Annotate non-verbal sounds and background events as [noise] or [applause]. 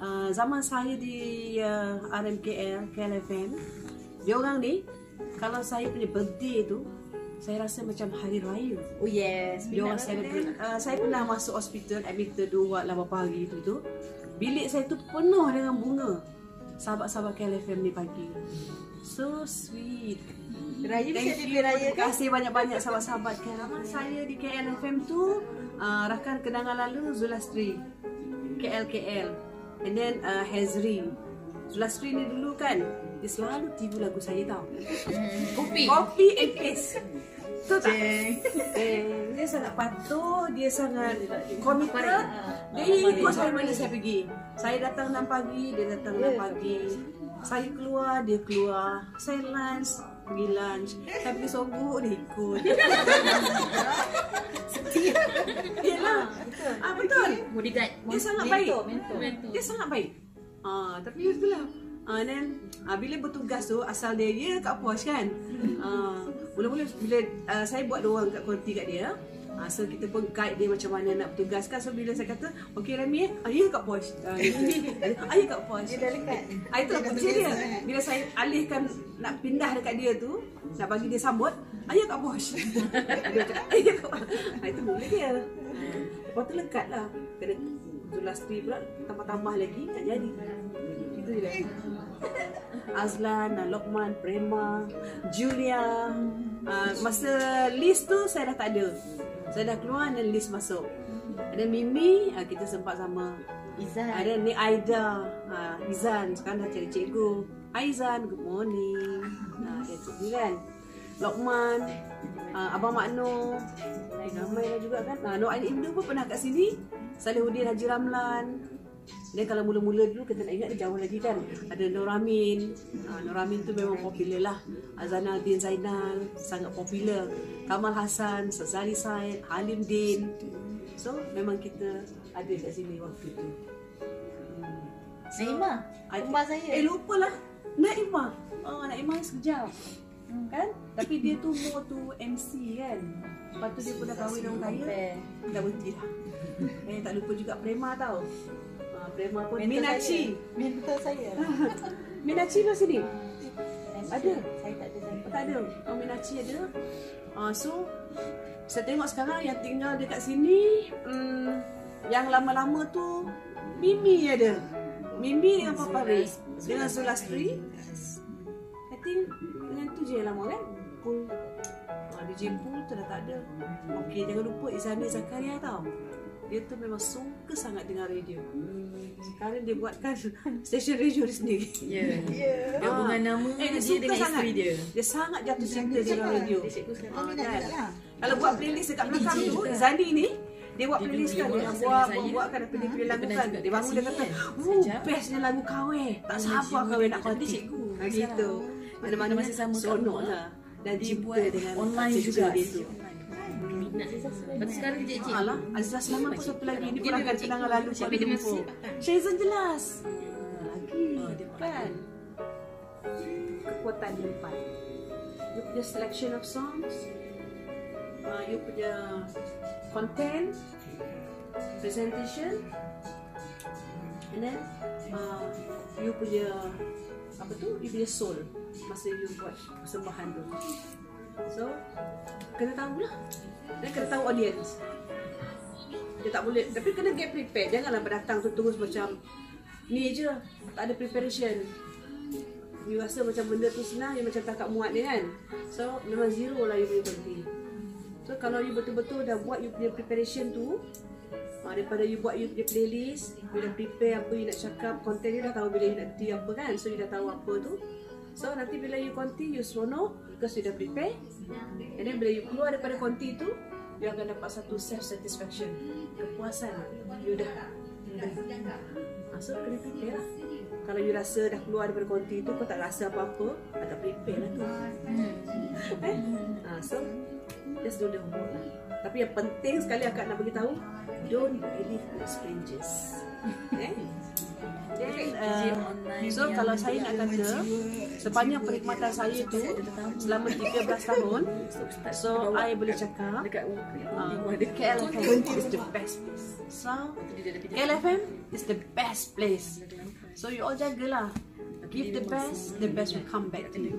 uh, zaman saya di uh, RMKL, KLFM, dia orang ni, kalau saya punya birthday tu, saya rasa macam hari raya. Oh yes. Dia orang celebrate. Uh, saya pernah masuk hospital, admitted dua lah beberapa hari tu tu. Bilik saya tu penuh dengan bunga. Sahabat-sahabat KLFM ni pagi. So sweet. Raya Thank you. dirayakan. Terima kasih banyak-banyak sahabat-sahabat KLFM. Saya di KLFM tu uh, rakan kenangan lalu Zulastri. KLKL. And then uh, Hazri. Zulastri ni dulu kan dia selalu tipu lagu saya tau. Kopi. Copy and paste. Tu tak? Eh, dia sangat patuh, dia sangat komited. Dia ikut saya mana saya pergi. Saya datang 6 pagi, dia datang 6 pagi. Saya keluar, dia keluar. Saya lunch, pergi lunch. Saya pergi sogok, dia ikut. [laughs] Yelah. Ah, betul. Bodyguard. Dia sangat baik. Dia sangat baik. Ah, tapi itulah. Ah, then ah, bila bertugas tu asal dia ya kat pos kan. Ah, mula-mula bila ah, saya buat dua orang kat konti kat dia. Ah, so kita pun guide dia macam mana nak bertugas kan. So bila saya kata, "Okey Rami, eh, ah, ya kat pos." Ah, ah, ya kat pos. Dia dah dekat. Ah, itu dia. Bila saya alihkan nak pindah dekat dia tu, nak bagi dia sambut, ayah kat pos. [laughs] dia cakap, ayah kat pos. Itu mula dia. Lepas tu lekat lah. Kena Zulastri pula tambah-tambah lagi, tak jadi. Itu je lah. [laughs] Azlan, Lokman, Prema, Julia. Uh, masa list tu saya dah tak ada. Saya dah keluar dan list masuk. Ada Mimi, uh, kita sempat sama. Izan. Ada ni Aida, ha, Izan sekarang dah cari cikgu. Hai Izan, good morning. Ha, [laughs] dia cikgu kan. Lokman, uh, Abang Makno, ramai lah juga kan. Ha, Nur Ain Ibnu pun pernah kat sini. Salihuddin Haji Ramlan. Dia kalau mula-mula dulu kita nak ingat dia jauh lagi kan. Ada Nur Amin. Ha, Nur Amin tu memang popular lah. Azana bin Zainal sangat popular. Kamal Hassan, Sazali Said, Halim Din. So memang kita ada kat sini waktu tu. Naimah. I- Kembar saya. Eh lupalah. Naimah. Oh, Naimah sekejap. Hmm, kan? Tapi dia tu more tu MC kan. Lepas tu dia pun dah kahwin orang kaya. Dah berhenti lah. Eh tak lupa juga Prema tau. Prema pun Minachi. Mentor saya. [laughs] Minachi lah sini. Ada? Saya tak ada saya. Tak ada. Oh, Minachi ada. Ah, so saya tengok sekarang yang tinggal dekat sini hmm, yang lama-lama tu Mimi ada. Mimi dengan Papa Ray. Dengan Zulastri. I think dengan tu je yang lama kan? Pul. Ah, DJ Pul tu dah tak ada. Okey, jangan lupa Izani Zakaria tau. Dia tu memang suka sangat dengar radio. Sekarang dia buatkan [laughs] stesen radio dia sendiri. Ya. Dia hubungan nama Eh, dia dia suka dengan sangat. isteri dia. Dia sangat jatuh cinta dengan radio. Dia cikgu sekarang. Ah, Minat kan? Kalau buat playlist dekat belakang tu, Zani ni dia buat playlist kan dia buat buat kan apa dia pilih lagu pernah kan dia bangun dia dekat kata wuh bestnya lagu kawe tak Oh, sabar kawe nak konti cikgu. gitu Pada mana masa sama lah dan Dia cinta buat dengan online juga. dia tu Lepas sekarang dia cik. Alah, Azizah Selamat pun satu lagi. Ni Dia pernah kan kenangan lalu Kuala Lumpur? Syazan jelas. Lagi. Oh, dia Kan Kekuatan empat You punya selection of songs. Uh, You punya Content. Presentation. And then uh, You punya Apa tu? You punya soul. Masa you buat persembahan tu So Kena tahu lah. Dan kena tahu audience. Dia tak boleh tapi kena get prepared. Janganlah berdatang tu terus macam ni je tak ada preparation. You rasa macam benda tu senang you macam tak muat dia kan. So memang zero lah you punya berhenti so kalau you betul-betul dah buat you punya preparation tu ha, daripada you buat you punya playlist you dah prepare apa you nak cakap content you dah tahu bila you nak nanti apa kan. So you dah tahu apa tu so nanti bila you konti you seronok because you dah prepare. And then bila you keluar daripada konti tu you akan dapat satu self satisfaction kepuasan. You dah. Ha, so kena prepare lah. Kalau you rasa dah keluar daripada konti tu kau tak rasa apa-apa agak prepare lah tu. [laughs] Eh? ha, so just do the homework lah. Tapi yang penting sekali akak nak beritahu don't believe in strangers. [laughs] Eh? Then Uh, so kalau saya nak kata sepanjang perkhidmatan saya tu selama [laughs] 13 tahun so I boleh cakap uh, KLFM is the best place. So KLFM is the best place. So you all jagalah. Give the best, the best will come back to you.